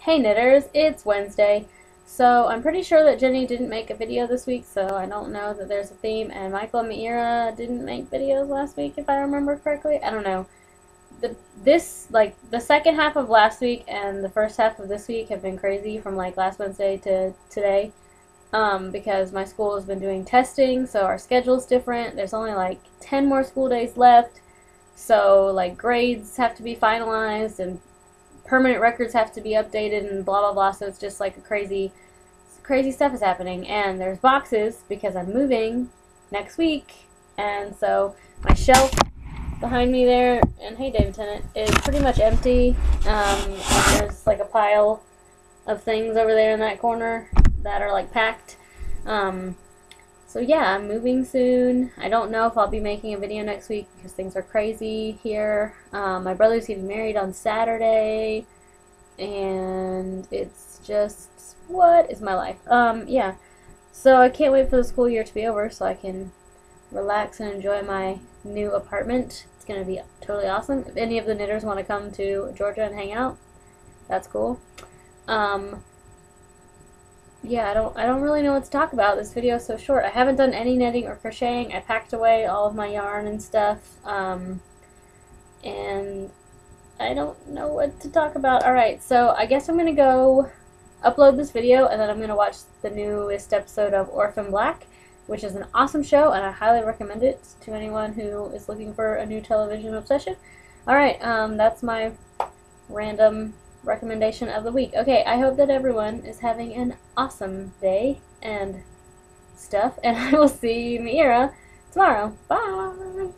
Hey knitters, it's Wednesday. So I'm pretty sure that Jenny didn't make a video this week, so I don't know that there's a theme, and Michael and Meira didn't make videos last week, if I remember correctly. I don't know. The, this, like, the second half of last week and the first half of this week have been crazy from, like, last Wednesday to today, um, because my school has been doing testing, so our schedule's different. There's only, like, 10 more school days left, so, like, grades have to be finalized, and permanent records have to be updated and blah blah blah. So it's just like a crazy, crazy stuff is happening. And there's boxes because I'm moving next week, and so my shelf behind me there, and hey David Tennant, is pretty much empty. Um, there's like a pile of things over there in that corner that are like packed. Um, so yeah, I'm moving soon. I don't know if I'll be making a video next week because things are crazy here. Um, my brother's getting married on Saturday, and it's just what is my life? Um, yeah. So I can't wait for the school year to be over so I can relax and enjoy my new apartment. It's gonna be totally awesome. If any of the knitters want to come to Georgia and hang out, that's cool. Um, yeah, I don't I don't really know what to talk about. This video is so short. I haven't done any knitting or crocheting. I packed away all of my yarn and stuff. Um, and I don't know what to talk about. Alright, so I guess I'm going to go upload this video and then I'm going to watch the newest episode of Orphan Black, which is an awesome show and I highly recommend it to anyone who is looking for a new television obsession. Alright, um, that's my random recommendation of the week. Okay, I hope that everyone is having an awesome day and stuff, and I will see Meira tomorrow. Bye!